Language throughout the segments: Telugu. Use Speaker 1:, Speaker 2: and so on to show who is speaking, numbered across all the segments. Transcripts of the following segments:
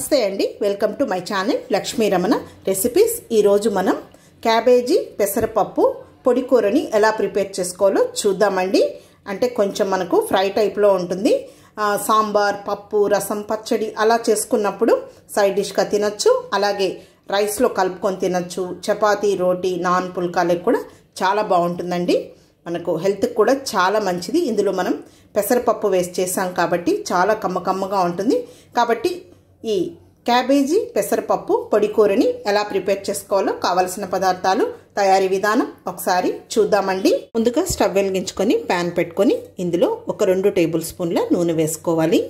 Speaker 1: నమస్తే అండి. Welcome to my channel Lakshmi Ramana recipes ఈరోజు మనం క్యాబేజీ పెసరపప్పు పొడి కూరని ఎలా ప్రిపేర్ చేసుకోవాలో చూద్దామండి. అంటే కొంచెం మనకు ఫ్రై టైప్లో ఉంటుంది. సాంబార్ పప్పు రసం పచ్చడి అలా చేసుకున్నప్పుడు సైడ్ డిష్గా తినొచ్చు. అలాగే రైస్లో కలుపుకొని తినొచ్చు. చపాతీ రోటీ నాన్ పుల్కాలకు కూడా చాలా బాగుంటుందండి. మనకు హెల్త్కి కూడా చాలా మంచిది. ఇందులో మనం పెసరపప్పు వేసి చేసాం కాబట్టి చాలా కమ్మకమ్మగా ఉంటుంది. కాబట్టి ఈ క్యాబేజీ పెసరపప్పు పొడి కూరని ఎలా ప్రిపేర్ చేసుకోవాలో కావలసిన పదార్థాలు తయారీ విధానం ఒకసారి చూద్దామండి. ముందుగా స్టవ్ వెలిగించుకొని ప్యాన్ పెట్టుకొని ఇందులో ఒక రెండు టేబుల్ స్పూన్ల నూనె వేసుకోవాలి.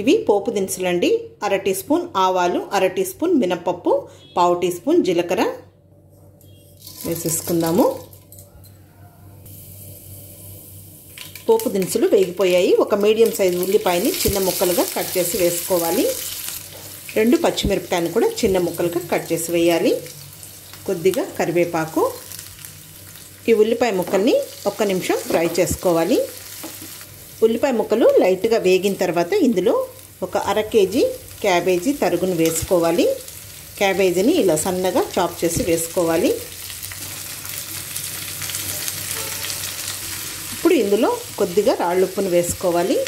Speaker 1: ఇవి పోపు దినుసులండి. అర టీ స్పూన్ ఆవాలు అర టీ స్పూన్ మినపప్పు పావు టీ స్పూన్ జీలకర్ర వేసేసుకుందాము. పోపు దినుసులు వేగిపోయాయి. ఒక మీడియం సైజు ఉల్లిపాయని చిన్న ముక్కలుగా కట్ చేసి వేసుకోవాలి. రెండు పచ్చిమిరపకాయని కూడా చిన్న ముక్కలుగా కట్ చేసి వేయాలి. కొద్దిగా కరివేపాకు. ఈ ఉల్లిపాయ ముక్కల్ని ఒక్క నిమిషం ఫ్రై చేసుకోవాలి. ఉల్లిపాయ ముక్కలు లైట్గా వేగిన తర్వాత ఇందులో ఒక అర కేజీ క్యాబేజీ తరుగును వేసుకోవాలి. క్యాబేజీని ఇలా సన్నగా చాప్ చేసి వేసుకోవాలి. ఇందులో కొద్దిగా రాళ్ళుప్పును వేసుకోవాలి.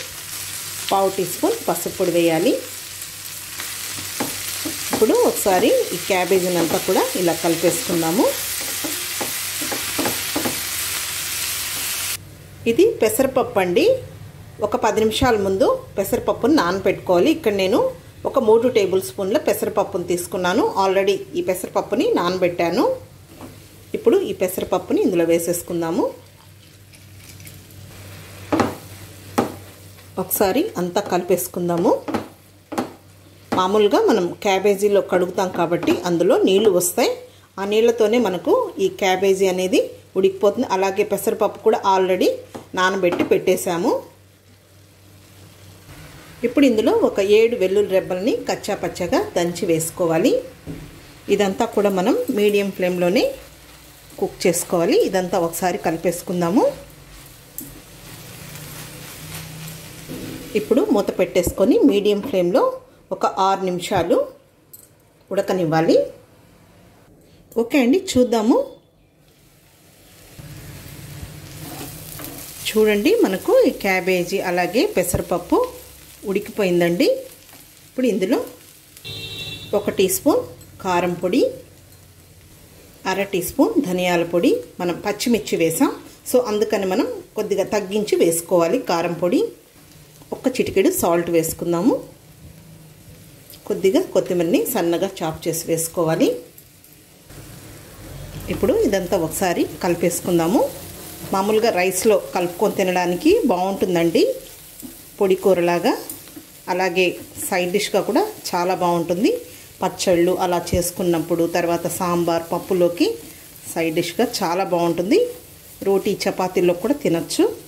Speaker 1: పావు టీ స్పూన్ పసుపు పొడి వేయాలి. ఇప్పుడు ఒకసారి ఈ క్యాబేజీని అంతా కూడా ఇలా కలిపేసుకుందాము. ఇది పెసరపప్పు అండి. ఒక పది నిమిషాల ముందు పెసరపప్పును నానబెట్టుకోవాలి ఇక్కడ నేను ఒక మూడు టేబుల్ స్పూన్ల పెసరపప్పును తీసుకున్నాను. ఆల్రెడీ ఈ పెసరపప్పుని నానబెట్టాను. ఇప్పుడు ఈ పెసరపప్పుని ఇందులో వేసేసుకుందాము. ఒకసారి అంతా కలిపేసుకుందాము. మామూలుగా మనం క్యాబేజీలో కడుగుతాం కాబట్టి అందులో నీళ్ళు వస్తాయి. ఆ నీళ్ళతోనే మనకు ఈ క్యాబేజీ అనేది ఉడికిపోతుంది. అలాగే పెసరపప్పు కూడా ఆల్రెడీ నానబెట్టి పెట్టేశాము. ఇప్పుడు ఇందులో ఒక ఏడు వెల్లుల్లి రెబ్బల్ని కచ్చా పచ్చగా దంచి వేసుకోవాలి. ఇదంతా కూడా మనం మీడియం ఫ్లేమ్లోనే కుక్ చేసుకోవాలి. ఇదంతా ఒకసారి కలిపేసుకుందాము. ఇప్పుడు మూత పెట్టేసుకొని మీడియం ఫ్లేమ్లో ఒక ఆరు నిమిషాలు ఉడకనివ్వాలి. ఓకే అండి చూద్దాము. చూడండి మనకు ఈ క్యాబేజీ అలాగే పెసరపప్పు ఉడికిపోయిందండి. ఇప్పుడు ఇందులో ఒక టీ స్పూన్ కారం పొడి అర టీ స్పూన్ ధనియాల పొడి మనం పచ్చిమిర్చి వేసాం. సో అందుకని మనం కొద్దిగా తగ్గించి వేసుకోవాలి కారం పొడి. ఒక్క చిటికెడు సాల్ట్ వేసుకుందాము. కొద్దిగా కొత్తిమీరని సన్నగా చాప్ చేసి వేసుకోవాలి. ఇప్పుడు ఇదంతా ఒకసారి కలిపేసుకుందాము. మామూలుగా రైస్లో కలుపుకొని తినడానికి బాగుంటుందండి. పొడి కూరలాగా. అలాగే సైడ్ డిష్గా కూడా చాలా బాగుంటుంది. పచ్చళ్ళు అలా చేసుకున్నప్పుడు తర్వాత సాంబార్ పప్పులోకి సైడ్ డిష్గా చాలా బాగుంటుంది. రోటీ చపాతీల్లో కూడా తినచ్చు.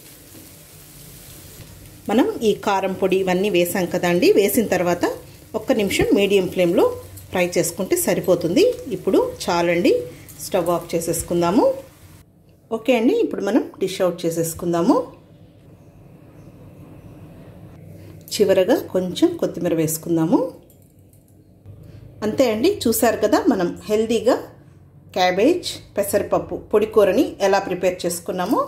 Speaker 1: మనం ఈ కారం పొడి ఇవన్నీ వేసాం కదండి వేసిన తర్వాత ఒక్క నిమిషం మీడియం ఫ్లేమ్లో ఫ్రై చేసుకుంటే సరిపోతుంది. ఇప్పుడు చాలండి స్టవ్ ఆఫ్ చేసేసుకుందాము. ఓకే అండి ఇప్పుడు మనం డిష్ అవుట్ చేసేసుకుందాము. చివరగా కొంచెం కొత్తిమీర వేసుకుందాము. అంతే అండి చూసారు కదా మనం హెల్దీగా క్యాబేజ్ పెసరపప్పు పొడి కూరని ఎలా ప్రిపేర్ చేసుకున్నామో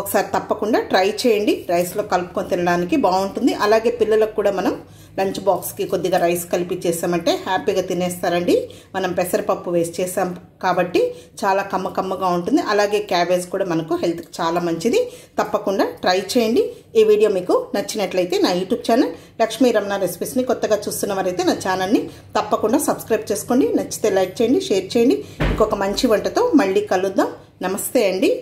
Speaker 1: ఒకసారి తప్పకుండా ట్రై చేయండి. రైస్లో కలుపుకొని తినడానికి బాగుంటుంది. అలాగే పిల్లలకు కూడా మనం లంచ్ బాక్స్కి కొద్దిగా రైస్ కలిపి చేసామంటే హ్యాపీగా తినేస్తారండి. మనం పెసరపప్పు వేసి చేసాం కాబట్టి చాలా కమ్మ కమ్మగా ఉంటుంది. అలాగే క్యాబేజ్ కూడా మనకు హెల్త్కి చాలా మంచిది. తప్పకుండా ట్రై చేయండి. ఈ వీడియో మీకు నచ్చినట్లయితే నా యూట్యూబ్ ఛానల్ లక్ష్మీ రమణ రెసిపీస్ని కొత్తగా చూస్తున్న వారైతే నా ఛానల్ని తప్పకుండా సబ్స్క్రైబ్ చేసుకోండి. నచ్చితే లైక్ చేయండి షేర్ చేయండి. ఇంకొక మంచి వంటతో మళ్ళీ కలుద్దాం. నమస్తే అండి.